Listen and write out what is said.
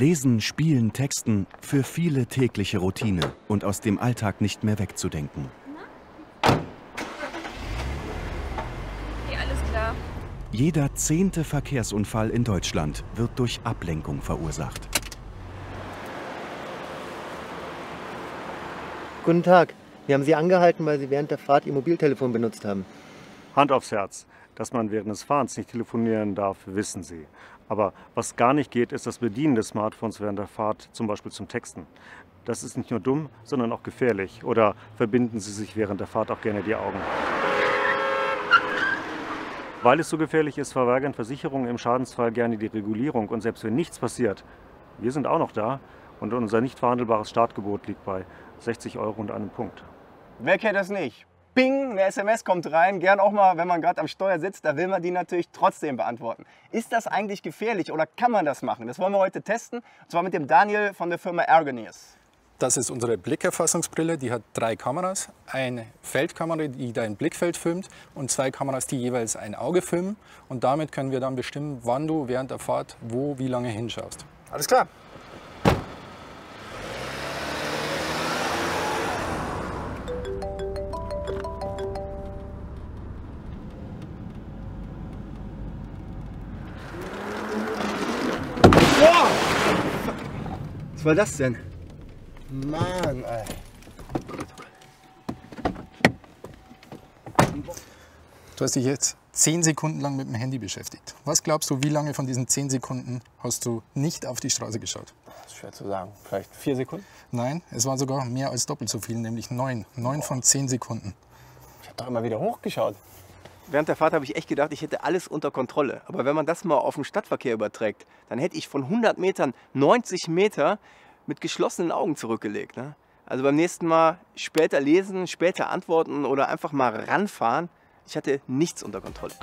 Lesen, Spielen, Texten für viele tägliche Routine und aus dem Alltag nicht mehr wegzudenken. Okay, alles klar. Jeder zehnte Verkehrsunfall in Deutschland wird durch Ablenkung verursacht. Guten Tag. Wir haben Sie angehalten, weil Sie während der Fahrt Ihr Mobiltelefon benutzt haben. Hand aufs Herz. Dass man während des Fahrens nicht telefonieren darf, wissen Sie. Aber was gar nicht geht, ist das Bedienen des Smartphones während der Fahrt, zum Beispiel zum Texten. Das ist nicht nur dumm, sondern auch gefährlich. Oder verbinden Sie sich während der Fahrt auch gerne die Augen. Weil es so gefährlich ist, verweigern Versicherungen im Schadensfall gerne die Regulierung. Und selbst wenn nichts passiert, wir sind auch noch da und unser nicht verhandelbares Startgebot liegt bei 60 Euro und einem Punkt. Wer kennt das nicht? Ping, eine SMS kommt rein, gern auch mal, wenn man gerade am Steuer sitzt, da will man die natürlich trotzdem beantworten. Ist das eigentlich gefährlich oder kann man das machen? Das wollen wir heute testen, und zwar mit dem Daniel von der Firma Ergonius. Das ist unsere Blickerfassungsbrille, die hat drei Kameras. Eine Feldkamera, die dein Blickfeld filmt und zwei Kameras, die jeweils ein Auge filmen. Und damit können wir dann bestimmen, wann du während der Fahrt wo wie lange hinschaust. Alles klar. Was war das denn? Mann, ey. Du hast dich jetzt zehn Sekunden lang mit dem Handy beschäftigt. Was glaubst du, wie lange von diesen zehn Sekunden hast du nicht auf die Straße geschaut? Das ist schwer zu sagen. Vielleicht vier Sekunden? Nein, es waren sogar mehr als doppelt so viel, nämlich neun. Neun von zehn Sekunden. Ich habe doch immer wieder hochgeschaut. Während der Fahrt habe ich echt gedacht, ich hätte alles unter Kontrolle. Aber wenn man das mal auf den Stadtverkehr überträgt, dann hätte ich von 100 Metern 90 Meter mit geschlossenen Augen zurückgelegt. Ne? Also beim nächsten Mal später lesen, später antworten oder einfach mal ranfahren. Ich hatte nichts unter Kontrolle.